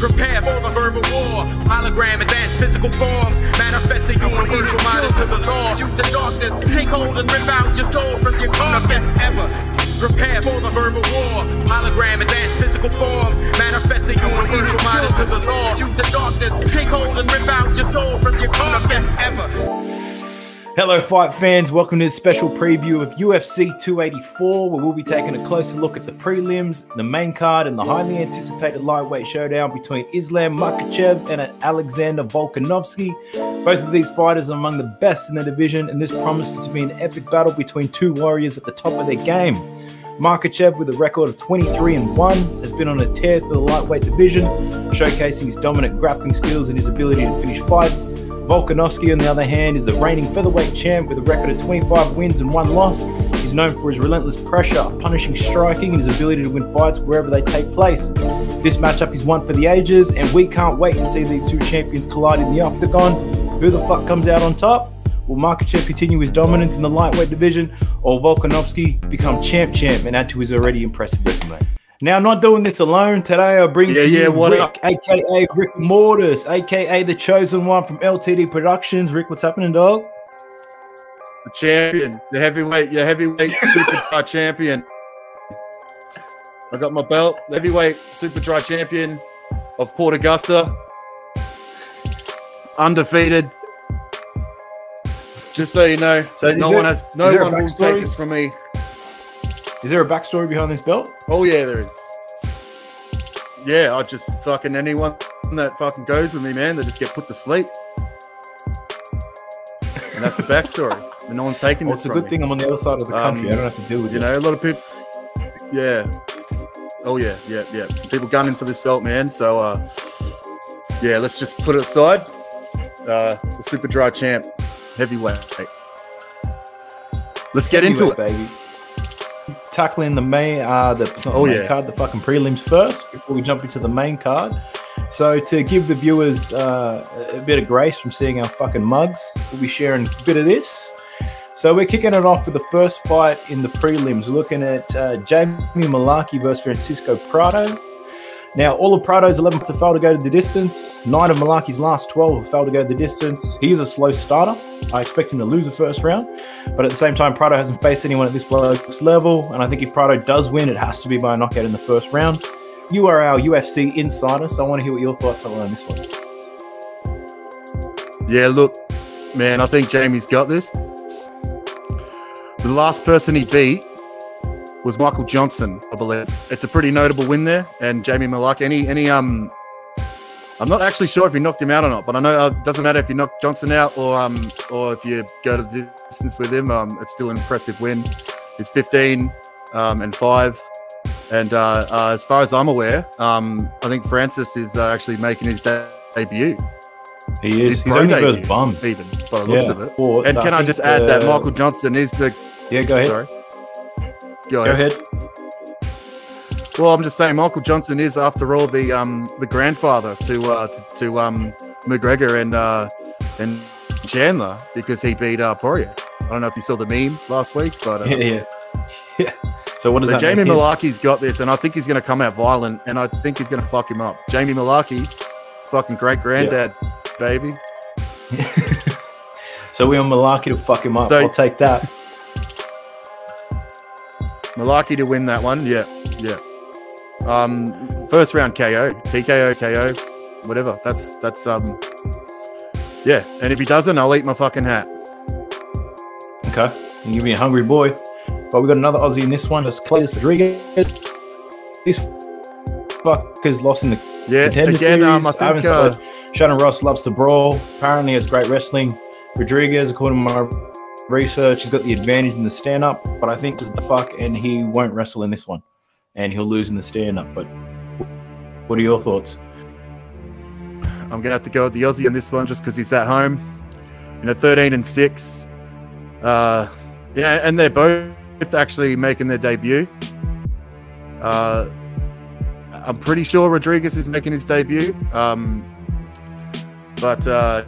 Prepare for the verbal war. Hologram, advanced physical form. Manifest the universal mind into the law. Use the darkness, take hold and rip out your soul from your core. best ever. Prepare for the verbal war. Hologram, advanced physical form. Manifest the universal mind into the norm. Use the darkness, take hold and rip out your soul from your core. best ever. Hello, fight fans. Welcome to this special preview of UFC 284, where we'll be taking a closer look at the prelims, the main card, and the highly anticipated lightweight showdown between Islam Makhachev and Alexander Volkanovski. Both of these fighters are among the best in the division, and this promises to be an epic battle between two warriors at the top of their game. Makhachev, with a record of 23 and 1, has been on a tear through the lightweight division, showcasing his dominant grappling skills and his ability to finish fights. Volkanovski, on the other hand, is the reigning featherweight champ with a record of 25 wins and one loss. He's known for his relentless pressure, punishing striking, and his ability to win fights wherever they take place. This matchup is one for the ages, and we can't wait to see these two champions collide in the octagon. Who the fuck comes out on top? Will Makhachev continue his dominance in the lightweight division, or Volkanovski become champ champ and add to his already impressive resume? Now, I'm not doing this alone. Today, I bring yeah, to yeah, you what Rick, up? aka Rick Mortis, aka the chosen one from LTD Productions. Rick, what's happening, dog? The champion, the heavyweight, your heavyweight super dry champion. I got my belt, heavyweight super dry champion of Port Augusta. Undefeated. Just so you know, So no there- one has no is there a one will take this from me. Is there a backstory behind this belt? Oh yeah, there is. Yeah, I just fucking anyone that fucking goes with me, man, they just get put to sleep. And that's the backstory. and no one's taking Well, this it's a good me. thing I'm on the other side of the country. Um, I don't have to deal with You it. know, a lot of people. Yeah. Oh yeah, yeah, yeah. Some people gunning for this belt, man. So, uh, yeah, let's just put it aside. Uh, the super dry champ, heavyweight. Let's get into it. Baby. Tackling the main, uh, the Oh, the main yeah. card, the fucking prelims first before we jump into the main card. So to give the viewers uh, a bit of grace from seeing our fucking mugs, we'll be sharing a bit of this. So we're kicking it off with the first fight in the prelims. We're looking at uh, Jamie Mullarkey versus Francisco Prado. Now, all of Prado's 11 have failed to go to the distance. Nine of Mullarkey's last 12 have failed to go to the distance. He is a slow starter. I expect him to lose the first round. But at the same time, Prado hasn't faced anyone at this bloke's level. And I think if Prado does win, it has to be by a knockout in the first round. You are our UFC insider, so I want to hear what your thoughts are on this one. Yeah, look, man, I think Jamie's got this. The last person he beat was Michael Johnson, I believe. It's a pretty notable win there. And Jamie Malak, any any um I'm not actually sure if he knocked him out or not, but I know uh, it doesn't matter if you knock Johnson out or um or if you go to the distance with him. Um, it's still an impressive win. He's 15 um, and five, and uh, uh, as far as I'm aware, um, I think Francis is uh, actually making his de- debut. He is. His He's only debut, bums. even by the looks Yeah, of it. or- And I can I just add that Michael Johnson is the Yeah, go ahead. sorry. Go Go ahead. ahead. Well, I'm just saying Michael Johnson is, after all, the um the grandfather to uh to, to um McGregor and uh and Chandler because he beat uh Poirier. I don't know if you saw the meme last week, but uh, Yeah, yeah. yeah. So what does so that Jamie? Mullarkey's got this, and I think he's going to come out violent, and I think he's going to fuck him up. Jamie Mullarkey, fucking great granddad, baby. So we on Malaki to fuck him up. So- I'll take that. Mullarkey to win that one. Yeah, yeah. Um, first round KO, TKO, KO, whatever. That's that's um, yeah. And if he doesn't, I'll eat my fucking hat. Okay. You give me a hungry boy. But we got another Aussie in this one. It's Clayus Rodriguez. This fucker's lost in the Yeah. contender Again, um, I series. think uh, Shannon Ross loves to brawl. Apparently has great wrestling. Rodriguez, according to my research, he's got the advantage in the stand up, but I think just the fuck and he won't wrestle in this one. And he'll lose in the stand up. But what are your thoughts? I'm gonna have to go with the Aussie in this one just because he's at home. You know, 13 and six. Uh, yeah, and they're both actually making their debut. Uh, I'm pretty sure Rodriguez is making his debut. Um, but uh,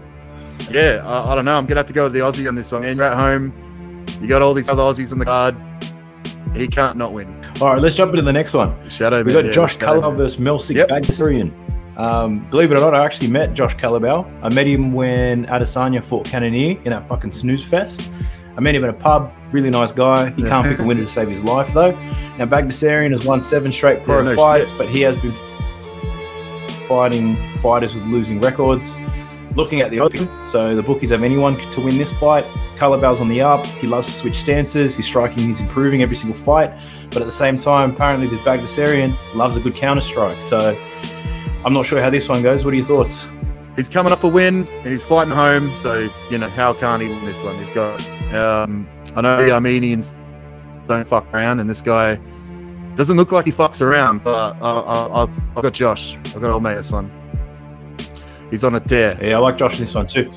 yeah, I, I don't know. I'm gonna have to go with the Aussie on this one. And you're at home. You got all these other Aussies on the card. He can't not win. All right, let's jump into the next one. Shadow. We got yeah, Josh man. versus Melsik Yep. Baghdasaryan. Um, believe it or not, I actually met Josh Culibao. I met him when Adesanya fought Cannonier in that fucking snooze fest. I met him at a pub. Really nice guy. He can't pick a winner to save his life though. Now Baghdasaryan has won seven straight pro Yeah, no fights, shit. but he has been fighting fighters with losing records. Looking at the odds, so the bookies have anyone to win this fight. Culibao's on the up. He loves to switch stances. He's striking He's improving every single fight. But at the same time, apparently, this Baghdasaryan loves a good counter strike. So I'm not sure how this one goes. What are your thoughts? He's coming off a win and he's fighting home. So, you know, how can't he win this one? He's got, um, I know the Armenians don't fuck around, and this guy doesn't look like he fucks around, but uh, uh, I've, I've got Josh. I've got old mate this one. He's on a tear. Yeah, I like Josh in this one too.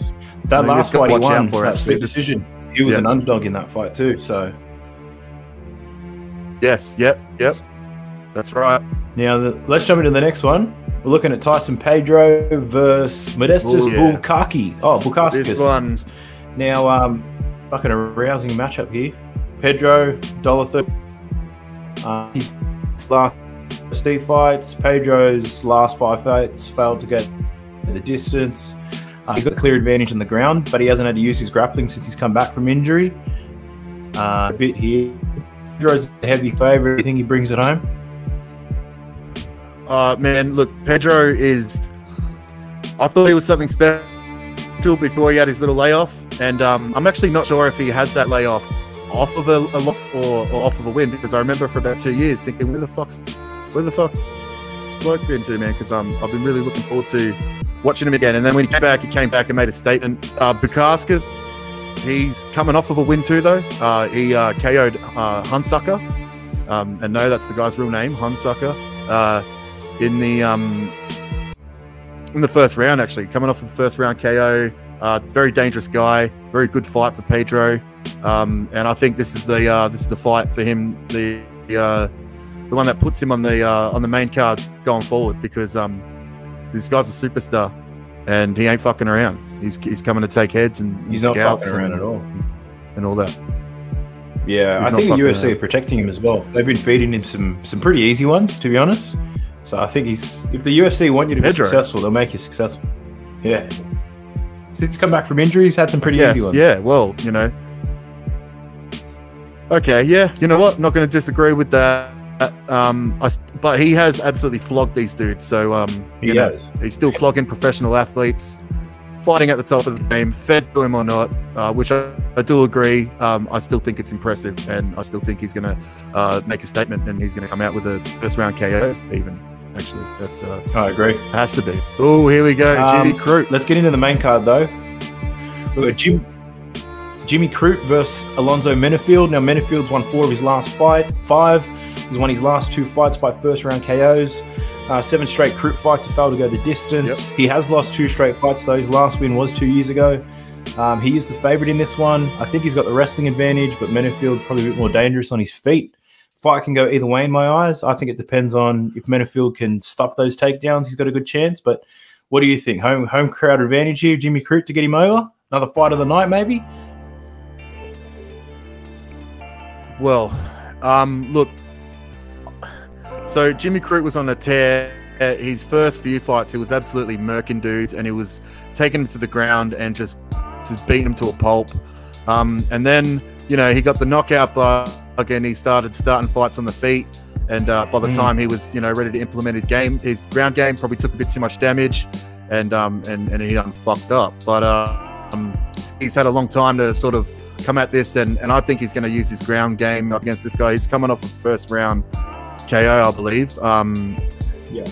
That think last it's fight he to watch out won, for, that split decision, he was Yeah. an underdog in that fight too. So Yes, yep, yep. That's right. now the, let's jump into the next one. We're looking at Tyson Pedro versus Modestas Oh, yeah. Bukaki. Oh, Bukakis. This one, Now, um, fucking a rousing matchup here. Pedro, dollar thirty. Uh, his last three fights. Pedro's last five fights failed to get the distance. Uh, he's got a clear advantage on the ground, but he hasn't had to use his grappling since he's come back from injury. Uh, a bit here. Pedro's a heavy favourite. You think he brings it home? uh, man, look, Pedro is. I thought he was something special before he had his little layoff, and um, I'm actually not sure if he had that layoff off of a, a loss or, or off of a win because I remember for about two years thinking, where the fuck's, where the fuck, this bloke been to, man? Because um, I've been really looking forward to watching him again. And then when he came back, he came back and made a statement. Uh, he's coming off of a win too, though. Uh, he uh, KO'd uh, Hunsucker, um, and no, that's the guy's real name, Hunsucker. Uh, in the um in the first round actually coming off of the first round KO uh very dangerous guy very good fight for Pedro um and I think this is the uh this is the fight for him the uh the one that puts him on the uh on the main card going forward because um this guy's a superstar and he ain't fucking around he's he's coming to take heads and He's not fucking around and, at all. and all that Yeah, He's I think the UFC around. are protecting him as well. They've been feeding him some some pretty easy ones, to be honest. So I think he's if the UFC want you to be Pedro. successful, they'll make you successful. Yeah. Since he's come back from injury, he's had some pretty yes, easy ones. yeah well you know okay yeah you know what not going to disagree with that um I, but he has absolutely flogged these dudes so um He you know has. he's still flogging professional athletes fighting at the top of the game fed to him or not uh, which I, I do agree um i still think it's impressive and i still think he's going to uh make a statement and he's going to come out with a first round ko even actually that's uh I agree. has to be oh here we go Um, jimmy Crute. Let's get into the main card though. Got Jim, Jimmy Crute versus Alonzo Menifield. Now Menifield's won four of his last fight, five. He's won his last two fights by first round KOs. Uh, seven straight Crute fights have failed to go the distance. He has lost two straight fights though. His last win was two years ago. Um, he is the favorite in this one. I think he's got the wrestling advantage, but Menifield probably a bit more dangerous on his feet. Fight can go either way in my eyes. I think it depends on if Menifield can stuff those takedowns. He's got a good chance, but what do you think? Home home crowd advantage here, Jimmy Crute to get him over? Another fight of the night, maybe? Well, um, look. So Jimmy Crute was on a tear. Uh, His first few fights, he was absolutely murking dudes, and he was taking them to the ground and just just beating them to a pulp. Um, and then you know he got the knockout bug, and he started starting fights on the feet. And uh, by the Mm. time he was you know ready to implement his game, his ground game probably took a bit too much damage, and um and and he done fucked up. But uh, um, he's had a long time to sort of come at this, and, and I think he's going to use his ground game against this guy. He's coming off a first round KO, I believe. Um, Yeah.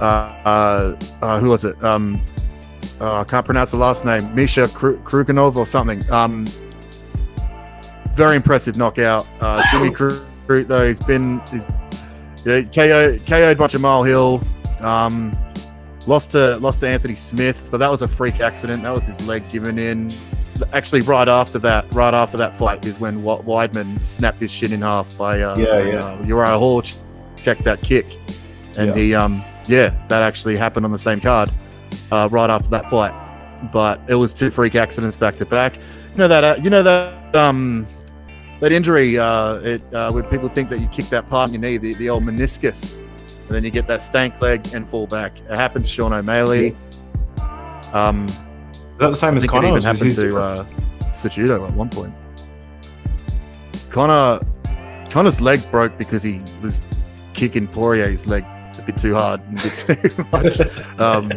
Uh, uh, uh, who was it? Um, uh, I can't pronounce the last name. Misha Kru- Kruganov or something. Um, very impressive knockout. Uh, Jimmy Crute, though, he's been he's yeah, KO KO'd a bunch of Mile Hill. Um, lost to lost to Anthony Smith, but that was a freak accident. That was his leg giving in. Actually, right after that, right after that fight is when Weidman snapped his shin in half by uh, Yeah, yeah. Uh, Uriah Hall. ch- Checked that kick, and Yeah. he um yeah, that actually happened on the same card uh, right after that fight. But it was two freak accidents back to back. You know that uh, you know that um that injury uh, it uh, when people think that you kick that part in your knee, the, the old meniscus and then you get that stank leg and fall back. It happened to Sean O'Malley. Um, that the same as Conor? it even happened to uh, at one point. Conor, Conor's leg broke because he was kicking Poirier's leg a bit too hard and a bit too much. Um,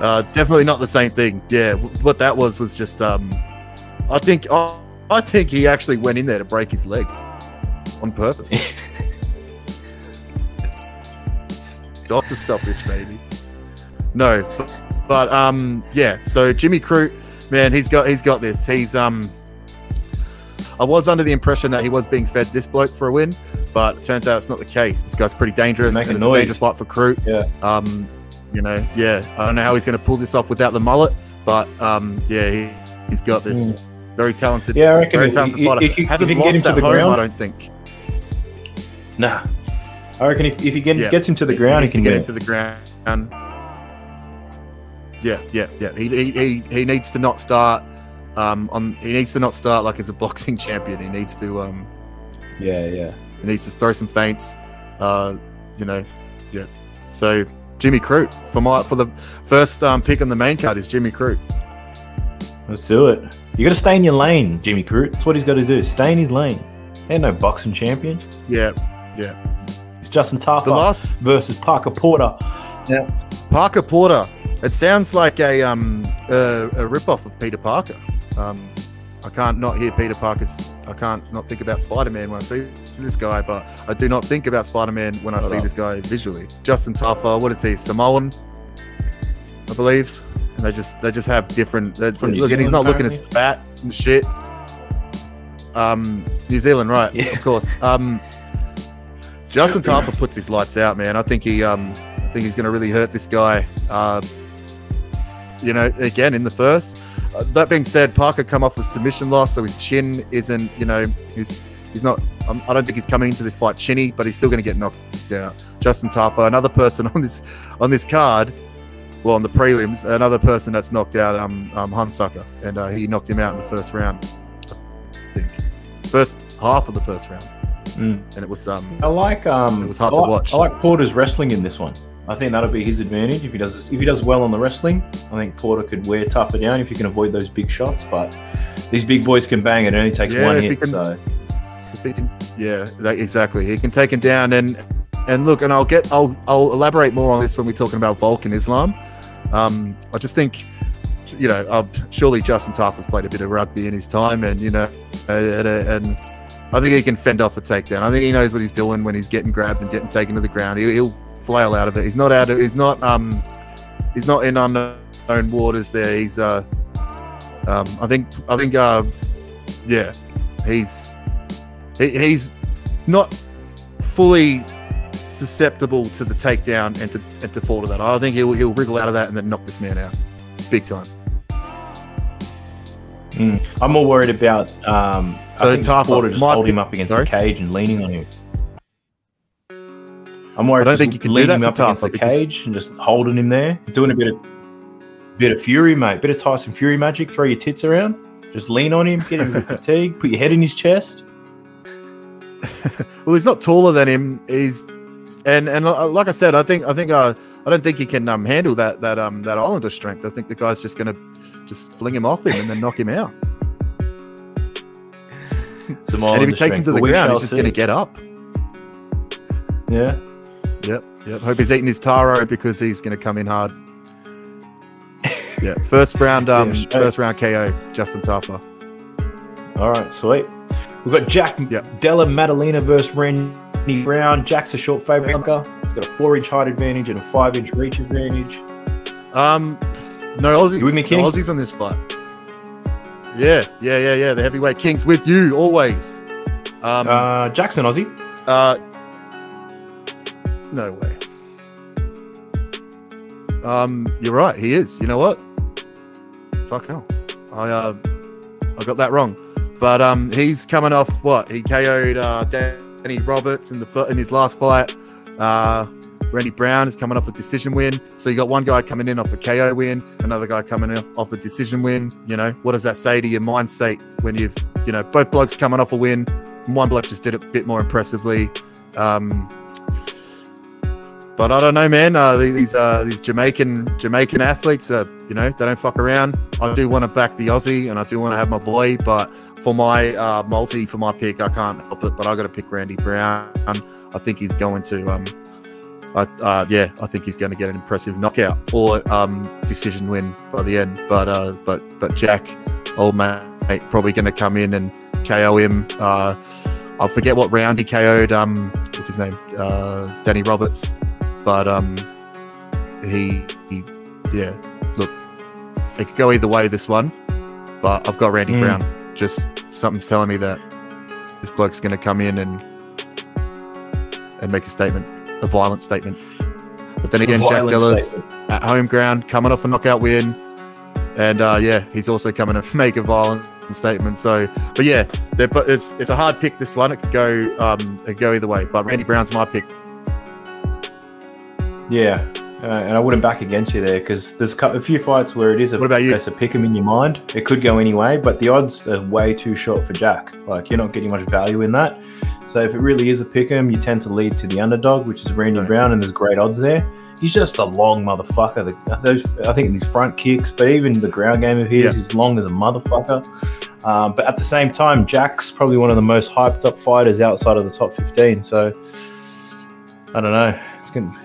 uh, definitely not the same thing. Yeah, what that was was just. Um, I think I, I think he actually went in there to break his leg on purpose. Doctor stoppage, baby. No, but, but um, yeah. So Jimmy Crute, man, he's got he's got this. He's um. I was under the impression that he was being fed this bloke for a win, but it turns out it's not the case. This guy's pretty dangerous. Making noise. dangerous fight for Crute. Yeah. Um, you know, yeah. I don't know how he's going to pull this off without the mullet, but um, yeah, he he's got this. Very talented. Yeah, I reckon Very talented if- fighter. if you- Hasn't you get lost him to the home, ground- I don't think. Nah. I reckon if, if he get, Yeah. gets him to the ground, he can get get him to the ground. Yeah, yeah, yeah. He, he, he, he needs to not start. Um, on he needs to not start like as a boxing champion. He needs to um, Yeah, yeah. he needs to throw some feints. Uh, you know, yeah. So Jimmy Crute for my for the first um, pick on the main card is Jimmy Crute. Let's do it. You got to stay in your lane, Jimmy Crute. That's what he's got to do. Stay in his lane. Ain't no boxing champion. Yeah, yeah. It's Justin the last versus Parker Porter. Yeah. Parker Porter. It sounds like a um a, a ripoff of Peter Parker. Um, I can't not hear Peter Parker's. I can't not think about Spider Man when I see this guy, but I do not think about Spider Man when I Hold see up. this guy visually. Justin Tafa, what is he? Samoan, I believe. And they just they just have different. They're, From New look, and he's not looking as fat and shit. Um, New Zealand, right? Yeah. Of course. Um, Justin Tafa puts his lights out, man. I think he um I think he's going to really hurt this guy. Uh, you know, again in the first. Uh, that being said, Parker come off with submission loss, so his chin isn't. You know, he's he's not. Um, I don't think he's coming into this fight chinny, but he's still going to get knocked down. Justin Tafa, another person on this on this card, well, on the prelims, another person that's knocked out um um Hunsucker, and uh, he knocked him out in the first round. I think first half of the first round, Mm. and it was um I like um. It was hard I to watch. I like Porter's wrestling in this one. I think that'll be his advantage if he does if he does well on the wrestling. I think Porter could wear tougher down if he can avoid those big shots. But these big boys can bang. It only takes Yeah, one hit. can- So can, yeah, that, exactly. He can take him down, and and look, and I'll get, I'll, I'll elaborate more on this when we're talking about Vulcan Islam. Um, I just think, you know, uh, surely Justin Tafa's played a bit of rugby in his time, and you know, and, and I think he can fend off a takedown. I think he knows what he's doing when he's getting grabbed and getting taken to the ground. He, he'll flail out of it. He's not out of, he's not, um, he's not in unknown waters there. He's, uh, um, I think, I think, uh, yeah, he's he, he's not fully susceptible to the takedown and to and to fall to that. I think he'll he'll wriggle out of that and then knock this man out, big time. mm. I'm more worried about um. So I think Tafa Porter just might hold him up against sorry? the cage and leaning on him. I'm worried. I don't think you can do that him up against the cage and just holding him there, doing a bit of bit of fury, mate. Bit of Tyson Fury magic. Throw your tits around. Just lean on him. Get him a bit fatigued. Put your head in his chest. Well, he's not taller than him. He's and and uh, like I said, I think I think uh, I don't think he can um, handle that that um that Islander strength. I think the guy's just gonna just fling him off him and then knock him out. And if he takes him to the but we ground, he's just see. gonna get up. Yeah. Yep, yep. Hope he's eating his taro because he's going to come in hard. yeah, first round, um, Yeah, first round KO, Justin Tafa. All right, sweet. We've got Jack Yep. Della Maddalena versus Randy Brown. Jack's a short favourite. He's got a four-inch height advantage and a five-inch reach advantage. Um, no Aussies, You with me, no King? Aussies on this fight. Yeah, yeah, yeah, yeah. The heavyweight kings with you always. Um, Uh, Jackson Aussie. uh, no way. Um, you're right. He is. You know what? Fuck hell. I uh, I got that wrong. But um, he's coming off what? He KO'd uh, Danny Roberts in the in his last fight. Uh, Randy Brown is coming off a decision win. So you got one guy coming in off a KO win, another guy coming in off, off a decision win. You know, what does that say to your mind state when you've, you know, both blokes coming off a win? One bloke just did it a bit more impressively. Um, but I don't know, man. Uh, these uh, these Jamaican Jamaican athletes, uh, you know, they don't fuck around. I do want to back the Aussie, and I do want to have my boy, but for my uh, multi for my pick, I can't help it. But I got to pick Randy Brown. I think he's going to. Um, I, uh, yeah, I think he's going to get an impressive knockout or um, decision win by the end. But uh, but but Jack, old mate, probably going to come in and KO him. Uh, I forget what round he KO'd. Um, what's his name? Uh, Danny Roberts. But um, he, he, yeah. Look, it could go either way this one. But I've got Randy Mm. Brown. Just something's telling me that this bloke's going to come in and and make a statement, a violent statement. But then again, Jack Violent Diller's statement. at home ground, coming off a knockout win, and uh, yeah, he's also coming to make a violent statement. So, but yeah, but it's it's a hard pick. This one, it could go um, it could go either way. But Randy Brown's my pick. Yeah, uh, and I wouldn't back against you there because there's a a few fights where it is a What about you? of pick 'em in your mind. It could go anyway, but the odds are way too short for Jack. Like you're not getting much value in that. So if it really is a pick 'em, you tend to lead to the underdog, which is Randy. Brown, and there's great odds there. He's just a long motherfucker. The, those, I think in these front kicks, but even the ground game of his, Yeah. he's long as a motherfucker. Um, but at the same time, Jack's probably one of the most hyped up fighters outside of the top 15. So I don't know. It's gonna,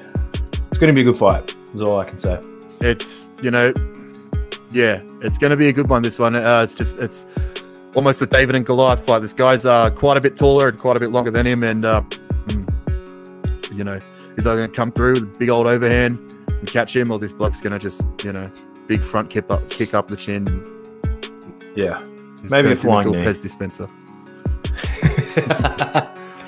it's going to be a good fight. Is all I can say. It's you know, yeah, it's going to be a good one. This one, uh, it's just it's almost a David and Goliath fight. This guy's uh, quite a bit taller and quite a bit longer than him, and uh, mm, you know, he's either going to come through with a big old overhand and catch him, or this bloke's going to just you know, big front kick up, kick up the chin. Yeah. Maybe a turns him into flying knee. Pez dispenser.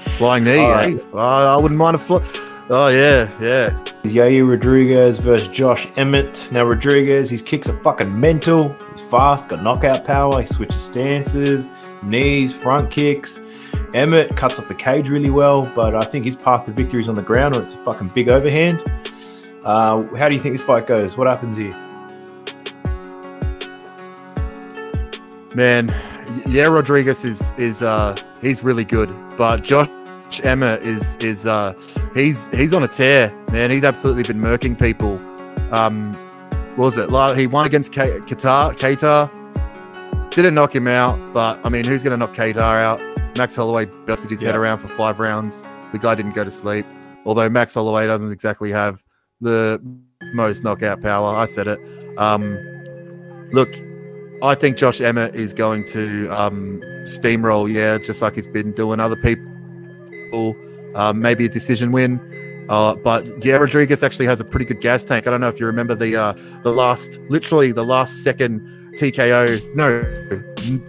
Flying knee, All eh? right. Oh, I wouldn't mind a fly. Oh yeah, yeah. Yair Rodriguez versus Josh Emmett. Now Rodriguez, his kicks are fucking mental. He's fast, got knockout power. He switches stances, knees, front kicks. Emmett cuts off the cage really well, but I think his path to victory is on the ground, or it's a fucking big overhand. Uh, how do you think this fight goes? What happens here? Man, yeah, Rodriguez is is uh he's really good, but Josh Emmett is is uh he's he's on a tear, man. He's absolutely been murking people. Um, what was it? Like he won against K- Kattar, Kattar. Didn't knock him out, but I mean, who's going to knock Kattar out? Max Holloway belted his head around for five rounds. The guy didn't go to sleep. Although Max Holloway doesn't exactly have the most knockout power. I said it. Um, look, I think Josh Emmett is going to um, steamroll, yeah, just like he's been doing other people. Um, maybe a decision win. Uh, but yeah, Rodriguez actually has a pretty good gas tank. I don't know if you remember the uh, the last, literally the last second TKO, no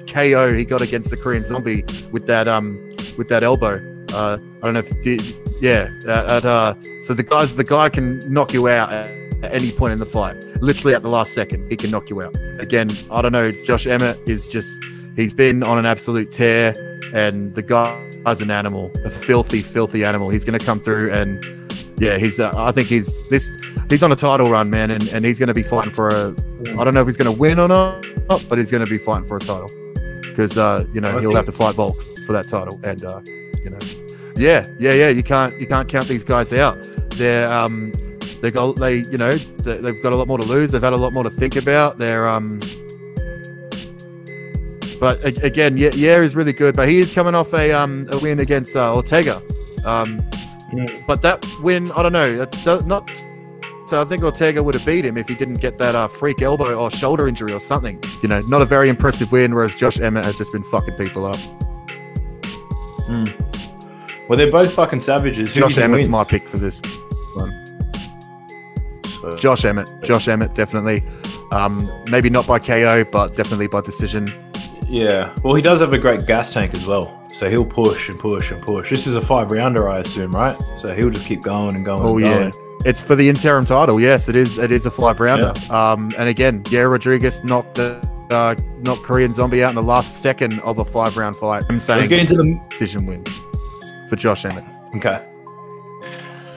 KO he got against the Korean Zombie with that um with that elbow. Uh, I don't know if did, yeah. At, uh, so the guys, the guy can knock you out at, any point in the fight. Literally at the last second, he can knock you out. Again, I don't know. Josh Emmett is just he's been on an absolute tear, and the guy's an animal, a filthy, filthy animal. He's going to come through and yeah, he's. Uh, I think he's this. He's on a title run, man, and, and he's going to be fighting for a. I don't know if he's going to win or not, but he's going to be fighting for a title because uh, you know I he'll have to fight Volk for that title, and uh, you know, yeah, yeah, yeah. You can't you can't count these guys out. They're um they got they you know they, they've got a lot more to lose. They've had a lot more to think about. They're um. But again, yeah, yeah, is really good. But he is coming off a um a win against uh, Ortega. Um, Mm. but that win, I don't know. Do- not. So I think Ortega would have beat him if he didn't get that uh, freak elbow or shoulder injury or something. You know, not a very impressive win. Whereas Josh Emmett has just been fucking people up. Well, they're both fucking savages. Who Josh Emmett's wins? my pick for this one. So- Josh Emmett. Josh Emmett, definitely. Um, maybe not by KO, but definitely by decision. Yeah. Well, he does have a great gas tank as well. So he'll push and push and push. This is a five rounder, I assume, right? So he'll just keep going and going. Oh and yeah, it's for the interim title. Yes, it is. It is a five rounder. Um, and again, yeah, Rodriguez knocked the uh, knocked Korean Zombie out in the last second of a five round fight. I'm Let's get into the decision win for Josh Emmett. Okay.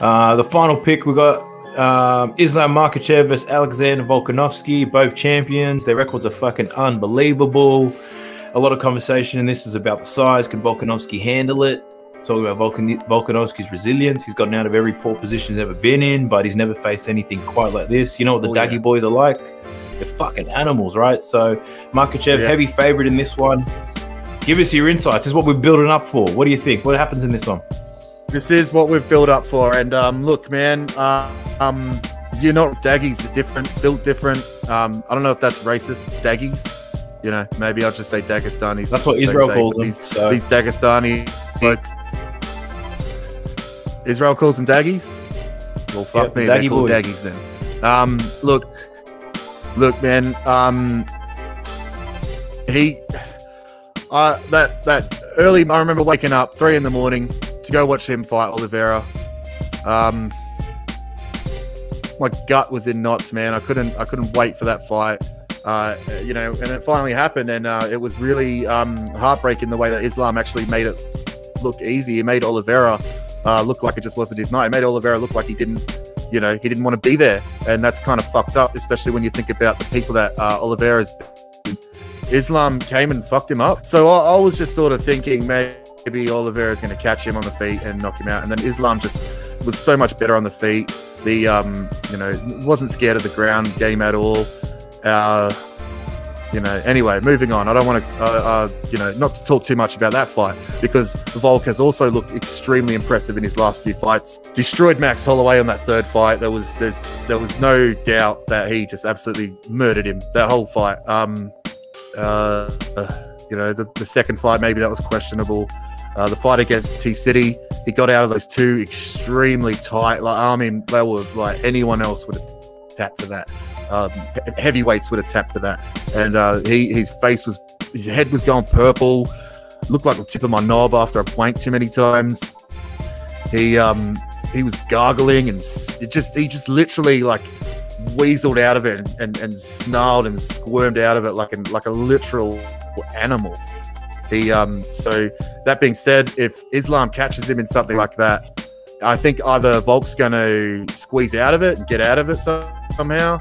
Uh, the final pick we got um, Islam Makhachev versus Alexander Volkanovski, both champions. Their records are fucking unbelievable. A lot of conversation in this is about the size. Can Volkanovski handle it? talking about Volkan- Volkanovski's resilience. He's gotten out of every poor position he's ever been in, but he's never faced anything quite like this. You know what the Oh, Daggy yeah. boys are like? They're fucking animals, right? So Makhachev, Yeah. heavy favorite in this one. Give us your insights. This is what we're building up for. What do you think? What happens in this one? This is what we've built up for. And um, look, man, uh, um, you know, Daggies are different, built different. Um, I don't know if that's racist, Daggies. You know, maybe I'll just say Dagestanis. That's what Israel calls but them. These, So these Dagestani folks. Israel calls them Daggies. Well, fuck Yep, me, they call boys. Daggies then. Um, look, look, man. Um, he, uh, that that early. I remember waking up three in the morning to go watch him fight Oliveira. Um, my gut was in knots, man. I couldn't I couldn't wait for that fight. Uh, you know, and it finally happened, and uh, it was really um, heartbreaking the way that Islam actually made it look easy. He made Oliveira uh, look like it just wasn't his night. He made Oliveira look like he didn't, you know, he didn't want to be there, and that's kind of fucked up, especially when you think about the people that uh, Oliveira's. Islam came and fucked him up. So I, I was just sort of thinking maybe Oliveira's going to catch him on the feet and knock him out, and then Islam just was so much better on the feet. The um, you know, wasn't scared of the ground game at all. Uh, you know, anyway, moving on. I don't want to, uh, uh, you know, not to talk too much about that fight because Volk has also looked extremely impressive in his last few fights. Destroyed Max Holloway on that third fight. There was, there's, there was no doubt that he just absolutely murdered him that whole fight. Um, uh, you know, the, the second fight maybe that was questionable. Uh, the fight against T City, he got out of those two extremely tight. Like I mean, they were like anyone else would have tapped for that. Um, heavyweights would have tapped to that, and uh, he his face was his head was going purple, looked like the tip of my knob after I blanked too many times. He um he was gargling and it just he just literally like weaseled out of it and, and, and snarled and squirmed out of it like an like a literal animal. He um so that being said, if Islam catches him in something like that, I think either Volk's going to squeeze out of it and get out of it somehow,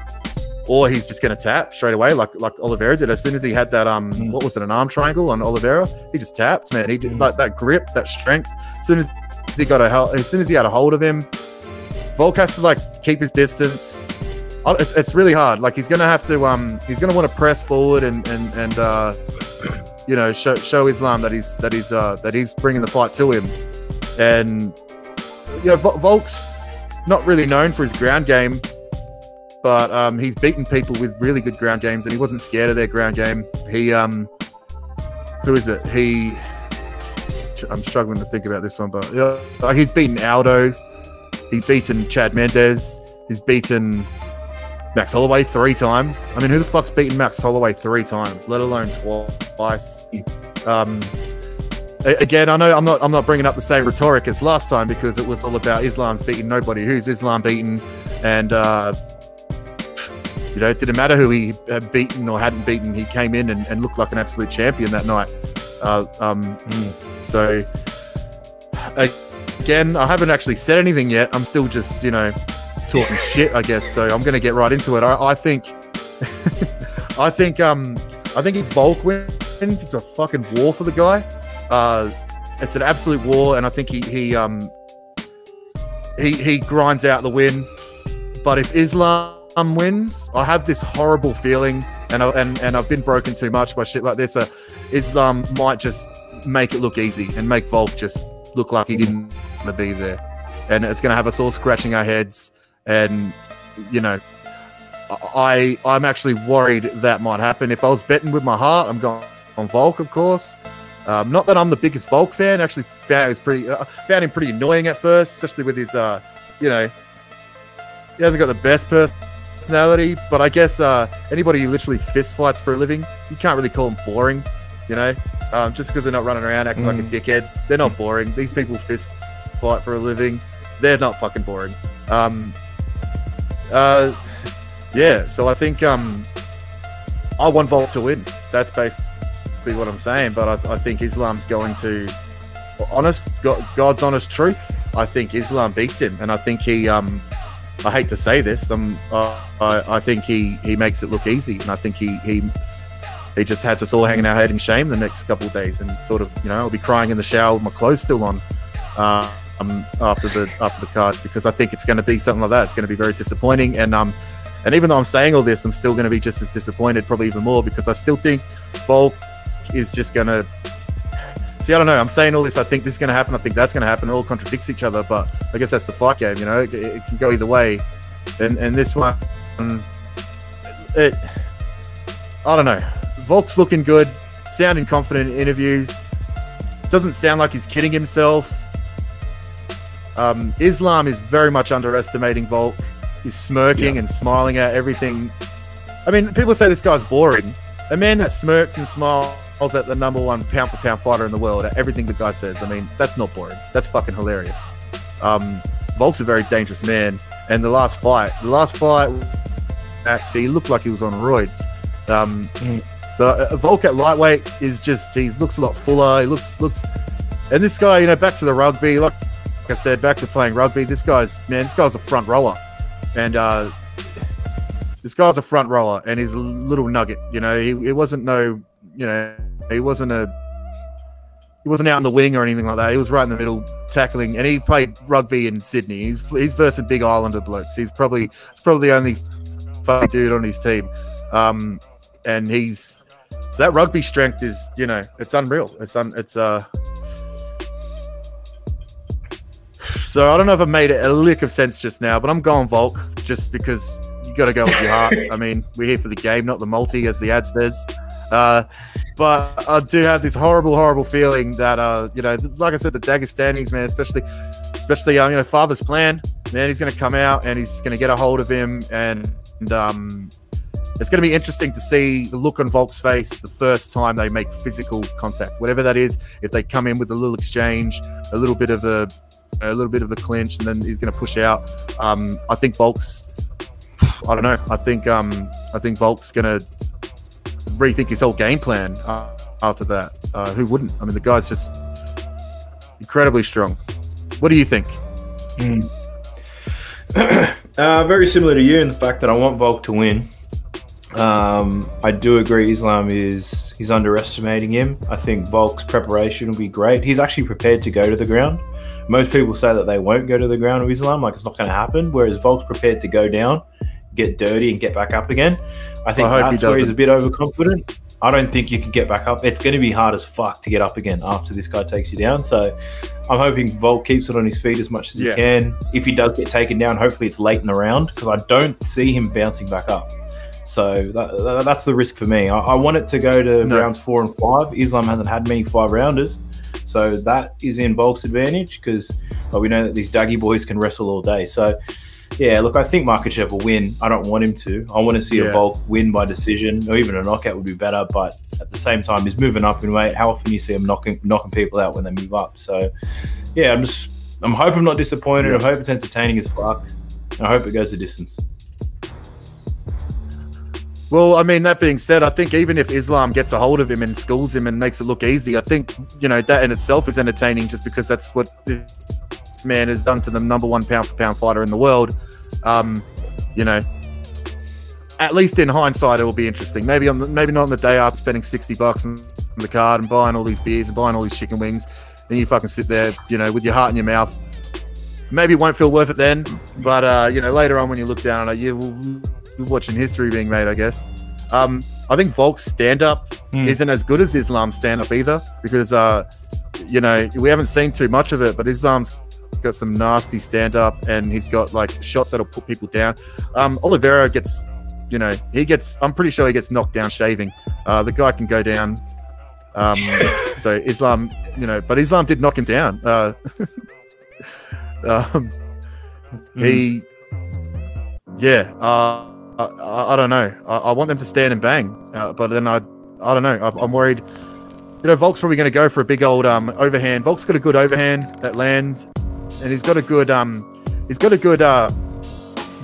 or he's just going to tap straight away, like like Oliveira did. As soon as he had that um, Mm. what was it, an arm triangle on Oliveira, he just tapped, man. He did Mm. like that grip, that strength. As soon as he got a as soon as he had a hold of him, Volk has to like keep his distance. It's, it's really hard. Like he's gonna have to um he's gonna want to press forward and and and uh you know show show Islam that he's that he's uh that he's bringing the fight to him, and you know Volk's not really known for his ground game, but um he's beaten people with really good ground games, and he wasn't scared of their ground game. He um who is it? He I'm struggling to think about this one, but yeah, like he's beaten Aldo, he's beaten Chad Mendes, he's beaten Max Holloway three times. I mean, who the fuck's beaten Max Holloway three times, let alone twice? Um, again, I know I'm not I'm not bringing up the same rhetoric as last time because it was all about Islam's beating nobody. Who's Islam beaten? And uh, you know, it didn't matter who he had beaten or hadn't beaten. He came in and, and looked like an absolute champion that night. Uh, um, Mm. so again, I haven't actually said anything yet. I'm still just, you know, talking shit, I guess. So I'm gonna get right into it. I, I think I think um I think if Volk wins, it's a fucking war for the guy. Uh it's an absolute war, and I think he he um he he grinds out the win. But if Islam wins, I have this horrible feeling, and I, and and I've been broken too much by shit like this. Uh, Islam might just make it look easy and make Volk just look like he didn't want to be there, and it's going to have us all scratching our heads. And you know, I I'm actually worried that might happen. If I was betting with my heart, I'm going on Volk, of course. Um, not that I'm the biggest Volk fan. Actually, found him pretty uh, found him pretty annoying at first, especially with his uh, you know, he hasn't got the best personality. But I guess uh, anybody who literally fist fights for a living, you can't really call them boring. You know, um, just because they're not running around acting like a dickhead, they're not boring. These people fist fight for a living, they're not fucking boring. Um, uh, yeah, so I think um, I want Volk to win. That's basically what I'm saying. But I, I think Islam's going to, honest, God's honest truth. I think Islam beats him, and I think he. Um, I hate to say this. Uh, I, I think he he makes it look easy, and I think he he he just has us all hanging our head in shame the next couple of days, and sort of you know I'll be crying in the shower with my clothes still on. uh, um, after the after the card because I think it's going to be something like that. It's going to be very disappointing, and um, and even though I'm saying all this, I'm still going to be just as disappointed, probably even more, because I still think Volk is just going to. See, I don't know. I'm saying all this. I think this is going to happen. I think that's going to happen. It all contradicts each other, but I guess that's the fight game. You know, it, it can go either way. And and this one, um, it. I don't know. Volk's looking good, sounding confident in interviews. Doesn't sound like he's kidding himself. Um, Islam is very much underestimating Volk. He's smirking Yeah. and smiling at everything. I mean, people say this guy's boring. A man that smirks and smiles at the number one pound for pound fighter in the world, everything the guy says. I mean, that's not boring. That's fucking hilarious. Um, Volk's a very dangerous man. And the last fight, the last fight, actually, he looked like he was on roids. Um. So uh, Volk at lightweight is just he looks a lot fuller. He looks looks, and this guy, you know, back to the rugby. Like, like I said, back to playing rugby. This guy's man. This guy's a front roller, and uh, this guy's a front roller, and he's a little nugget. You know, he, he wasn't no, you know, he wasn't a. He wasn't out in the wing or anything like that. He was right in the middle, tackling, and he played rugby in Sydney. He's he's versus big Islander blokes. He's probably he's probably the only fucking dude on his team, um, and he's so that rugby strength is, you know, it's unreal. It's un, it's uh. So I don't know if I made it a lick of sense just now, but I'm going Volk just because you got to go with your heart. I mean, we're here for the game, not the multi, as the ad says. Uh, but I do have this horrible, horrible feeling that, uh, you know, like I said, the Dagestanis, man, especially, especially, um, you know, father's plan, man, he's going to come out and he's going to get a hold of him and, and um, it's going to be interesting to see the look on Volk's face the first time they make physical contact, whatever that is. If they come in with a little exchange, a little bit of a, a little bit of a clinch, and then he's going to push out. Um, I think Volk's. I don't know. I think um, I think Volk's going to rethink his whole game plan uh, after that. Uh, who wouldn't? I mean, the guy's just incredibly strong. What do you think? Uh, very similar to you in the fact that I want Volk to win. Um, I do agree Islam is he's underestimating him. I think Volk's preparation will be great. He's actually prepared to go to the ground. Most people say that they won't go to the ground with Islam, like it's not going to happen. Whereas Volk's prepared to go down, get dirty, and get back up again. I think I hope he that's where he's a bit overconfident. I don't think you can get back up. It's going to be hard as fuck to get up again after this guy takes you down. So I'm hoping Volk keeps it on his feet as much as Yeah. he can. If he does get taken down, hopefully it's late in the round because I don't see him bouncing back up. So that, that- that's the risk for me. I, I want it to go to No. rounds four and five. Islam hasn't had many five rounders, so that is in Volk's advantage because we know that these Dougie boys can wrestle all day. So yeah, look, I think Makhachev will win. I don't want him to. I want to see Yeah. a Volk win by decision, or even a knockout would be better. But at the same time, he's moving up in weight. How often you see him knocking knocking people out when they move up? So yeah, I'm just I'm hoping I'm not disappointed. Yeah. I hope it's entertaining as fuck. I hope it goes the distance. Well, I mean, that being said, I think even if Islam gets a hold of him and schools him and makes it look easy, I think, you know, that in itself is entertaining just because that's what man has done to the number one pound for pound fighter in the world. Um, you know, at least in hindsight, it will be interesting. Maybe on the, maybe not on the day after spending 60 bucks on the card and buying all these beers and buying all these chicken wings. Then you fucking sit there, you know, with your heart in your mouth. Maybe it won't feel worth it then, but, uh, you know, later on when you look down on it, you we're watching history being made, I guess. Um, I think Volk's stand up Hmm. isn't as good as Islam's stand up either because, uh, you know, we haven't seen too much of it, but Islam's got some nasty stand up and he's got like shots that'll put people down. Um, Oliveira gets, you know, he gets, I'm pretty sure he gets knocked down shaving. Uh, the guy can go down. Um, so Islam, you know, but Islam did knock him down. Uh, um, he, yeah, uh, I, I, don't know. I, I want them to stand and bang, uh, but then I, I don't know. I, I'm worried. You know, Volk's probably going to go for a big old um, overhand. Volk's got a good overhand that lands, and he's got a good um, he's got a good uh,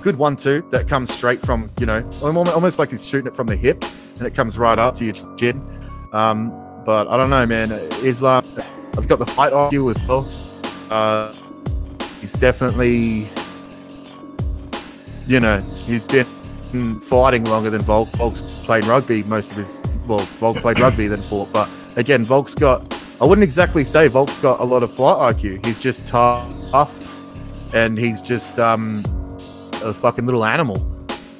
good one too that comes straight from you know, almost like he's shooting it from the hip, and it comes right up to your chin. Um, but I don't know, man. Islam, I've got the fight you as well. Uh, he's definitely, you know, he's been fighting longer than Volk. Volk's played rugby most of his. Well, Volk played rugby then fought, but again, Volk's got. I wouldn't exactly say Volk's got a lot of flight IQ. He's just tough, and he's just um, a fucking little animal.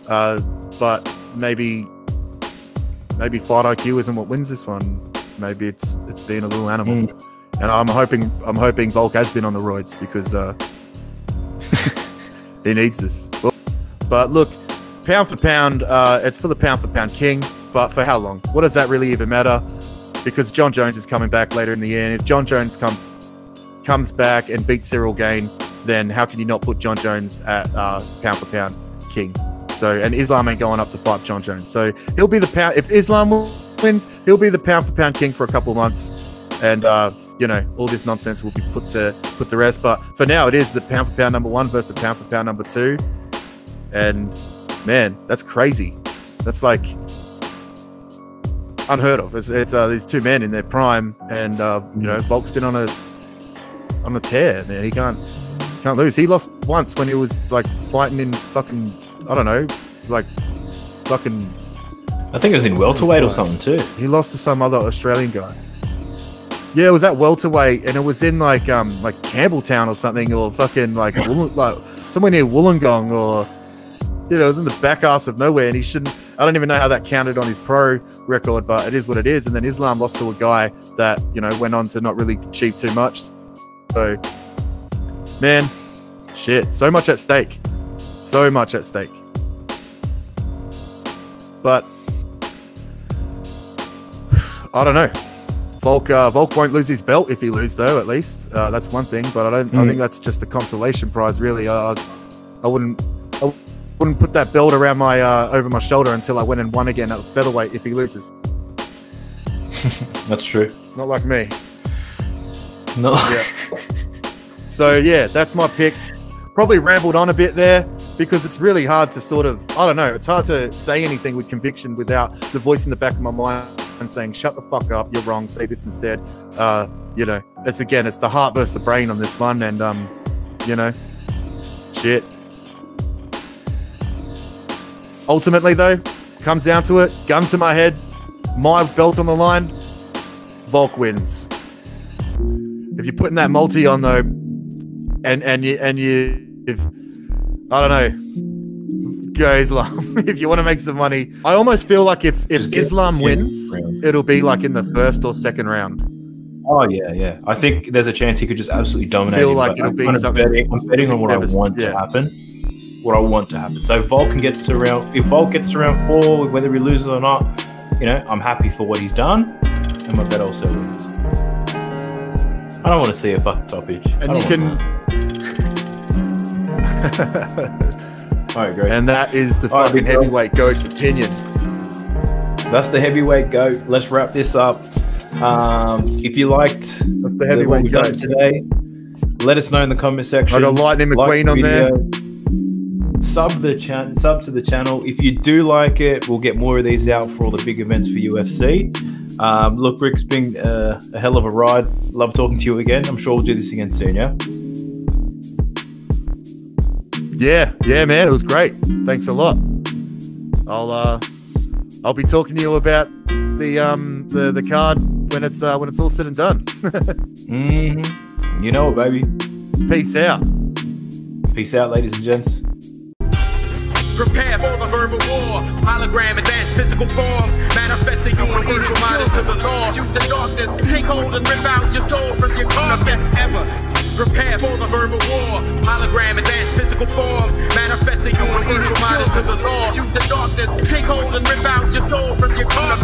Uh, but maybe maybe flight IQ isn't what wins this one. Maybe it's it's being a little animal. Mm. And I'm hoping I'm hoping Volk has been on the roids because uh, he needs this. But look, pound for pound, uh, it's for the pound for pound king. But for how long? What does that really even matter? Because Jon Jones is coming back later in the year. And if Jon Jones come comes back and beats Ciryl Gane, then how can you not put Jon Jones at uh, pound for pound king? So and Islam ain't going up to fight Jon Jones. So he'll be the pound. If Islam wins, he'll be the pound for pound king for a couple of months, and uh, you know all this nonsense will be put to put to rest. But for now, it is the pound for pound number one versus the pound for pound number two, and man, that's crazy. That's like unheard of. It's, it's uh, these two men in their prime, and uh, you know Volk's been on a on a tear. Man, he can't can't lose. He lost once when he was like fighting in fucking I don't know, like fucking. I think it was in welterweight or something too. He lost to some other Australian guy. Yeah, it was that welterweight, and it was in like um like Campbelltown or something, or fucking like like somewhere near Wollongong, or you know, it was in the back ass of nowhere, and he shouldn't. I don't even know how that counted on his pro record, but it is what it is. And then Islam lost to a guy that you know went on to not really achieve too much. So, man, shit, so much at stake, so much at stake. But I don't know. Volk, uh, Volk won't lose his belt if he loses, though. At least uh, that's one thing. But I don't. I Mm. think that's just a consolation prize, really. Uh, I wouldn't. Wouldn't put that belt around my uh, over my shoulder until I went and won again at featherweight if he loses. That's true. Not like me. No. Yeah. so yeah, that's my pick. Probably rambled on a bit there because it's really hard to sort of I don't know. It's hard to say anything with conviction without the voice in the back of my mind and saying shut the fuck up, you're wrong, say this instead. Uh, you know, it's again, it's the heart versus the brain on this one, and um, you know, shit. Ultimately, though, comes down to it, gun to my head, my belt on the line, Volk wins if you're putting that multi on though, and and you and you, if I don't know, go Islam. if you want to make some money, I almost feel like if if Islam wins, it'll be like in the first or second round. Oh yeah, yeah. I think there's a chance he could just absolutely dominate. Feel him, like it'll I'm be something betting, I'm betting on what I want yeah. to happen. What I want to happen. So if Vulcan gets to round, if Volk gets to round four, whether he loses or not, you know, I'm happy for what he's done, and my bet also wins. I don't want to see a fucking. I And you can, All right, great. and that is the All fucking heavyweight goat's opinion. That's the heavyweight goat. Let's wrap this up. Um, if you liked That's the what heavyweight done goat. today, let us know in the comment section. I got Lightning McQueen the on there. Sub the chan- sub to the channel. If you do like it, we'll get more of these out for all the big events for UFC. Um, look, Rick's been uh, a hell of a ride. Love talking to you again. I'm sure we'll do this again soon. Yeah. Yeah, yeah, man, it was great. Thanks a lot. I'll uh, I'll be talking to you about the um the the card when it's uh when it's all said and done. hmm You know it, baby. Peace out. Peace out, ladies and gents. Prepare for the verbal war. Hologram, advanced physical form. Manifest the universal mind into the law. Use the darkness, take hold and rip out your soul from your car. Best ever. Prepare for the verbal war. Hologram, advanced physical form. Manifest the universal mind into the law. Use the darkness, take hold and rip out your soul from your car.